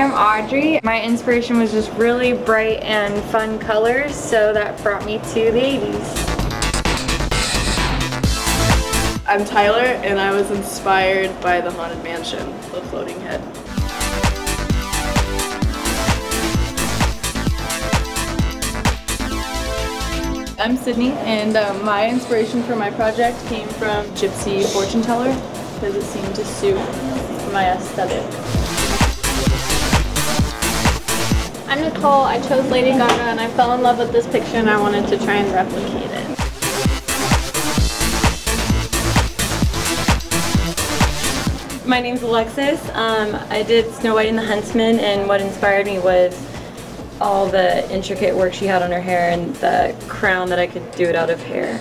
Hi, I'm Audrey. My inspiration was just really bright and fun colors, so that brought me to the 80s. I'm Tyler, and I was inspired by the Haunted Mansion, the floating head. I'm Sydney, and um, my inspiration for my project came from Gypsy Fortune Teller because it seemed to suit my aesthetic. I'm Nicole. I chose Lady Gaga and I fell in love with this picture and I wanted to try and replicate it. My name's Alexis. Um, I did Snow White and the Huntsman and what inspired me was all the intricate work she had on her hair and the crown that I could do it out of hair.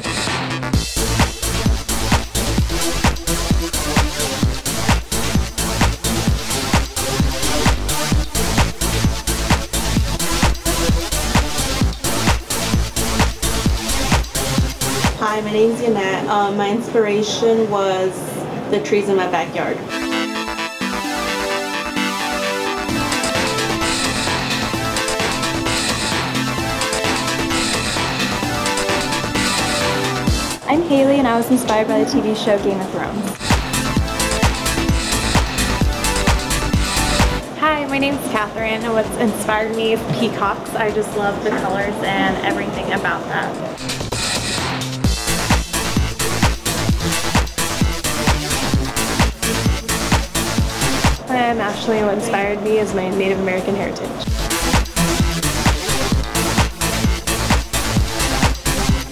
Hi, my name's Yannette. Um, my inspiration was the trees in my backyard. I'm Haley and I was inspired by the TV show Game of Thrones. Hi, my name's Catherine and what's inspired me is peacocks. I just love the colors and everything about that. I'm Ashley and what inspired me is my Native American heritage.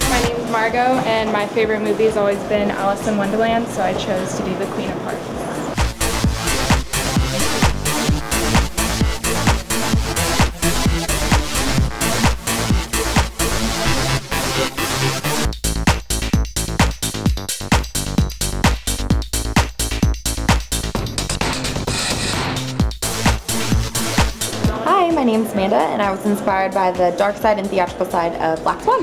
My name is Margot, and my favorite movie has always been Alice in Wonderland, so I chose to be the Queen of Hearts. Name's Amanda and I was inspired by the dark side and theatrical side of Black Swan.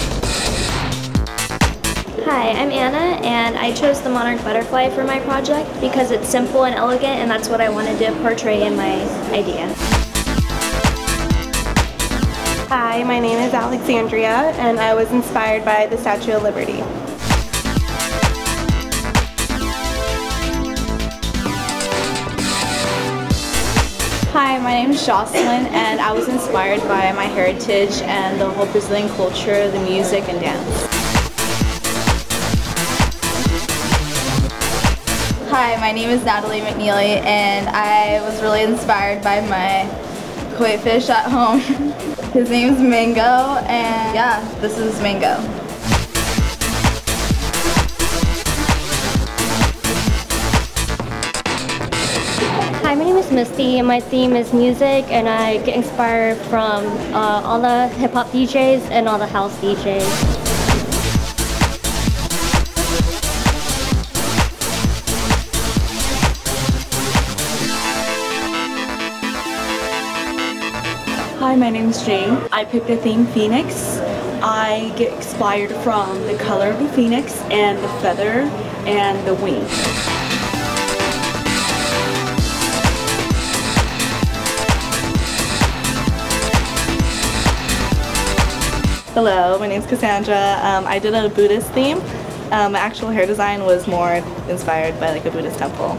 Hi, I'm Anna and I chose the monarch butterfly for my project because it's simple and elegant and that's what I wanted to portray in my idea. Hi, my name is Alexandria and I was inspired by the Statue of Liberty. My name is Jocelyn, and I was inspired by my heritage and the whole Brazilian culture, the music, and dance. Hi, my name is Natalie McNeely and I was really inspired by my koi fish at home. His name is Mango and yeah, this is Mango. Misty and my theme is music and I get inspired from uh, all the hip hop DJs and all the house DJs. Hi, my name is Jane. I picked the theme Phoenix. I get inspired from the color of the phoenix and the feather and the wing. Hello, my name is Cassandra. Um, I did a Buddhist theme. Um, my actual hair design was more inspired by like a Buddhist temple.